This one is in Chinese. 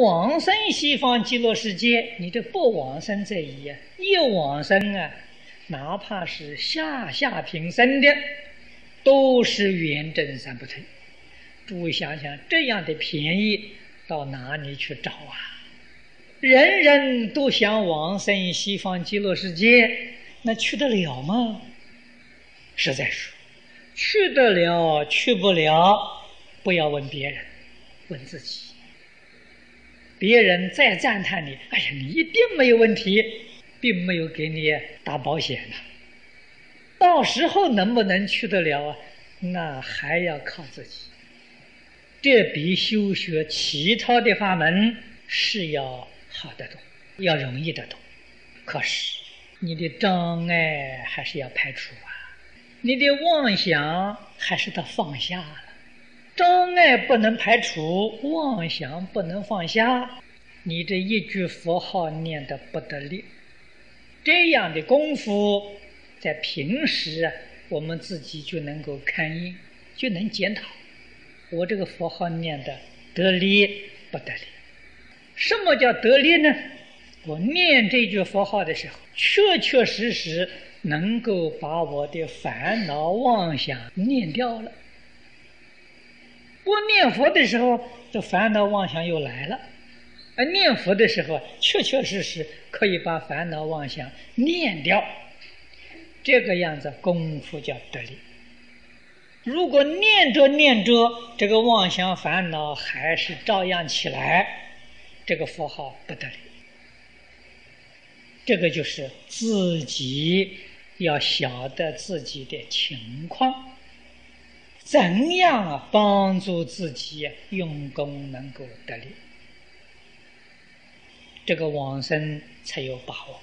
往生西方极乐世界，你这不往生这一啊，一往生啊，哪怕是下下平生的，都是圆正三不退。诸位想想，这样的便宜到哪里去找啊？人人都想往生西方极乐世界，那去得了吗？实在说，去得了，去不了，不要问别人，问自己。别人再赞叹你，哎呀，你一定没有问题，并没有给你打保险呢。到时候能不能去得了啊？那还要靠自己。这比修学其他的法门是要好得多，要容易得多。可是你的障碍还是要排除啊，你的妄想还是得放下了。障碍不能排除，妄想不能放下，你这一句佛号念得不得力。这样的功夫，在平时我们自己就能够看应，就能检讨。我这个佛号念的得力不得力？什么叫得力呢？我念这句佛号的时候，确确实实能够把我的烦恼妄想念掉了。不念佛的时候，这烦恼妄想又来了；而念佛的时候，确确实实可以把烦恼妄想念掉。这个样子功夫叫得力。如果念着念着，这个妄想烦恼还是照样起来，这个佛号不得力。这个就是自己要晓得自己的情况。怎样帮助自己用功能够得力？这个往生才有把握。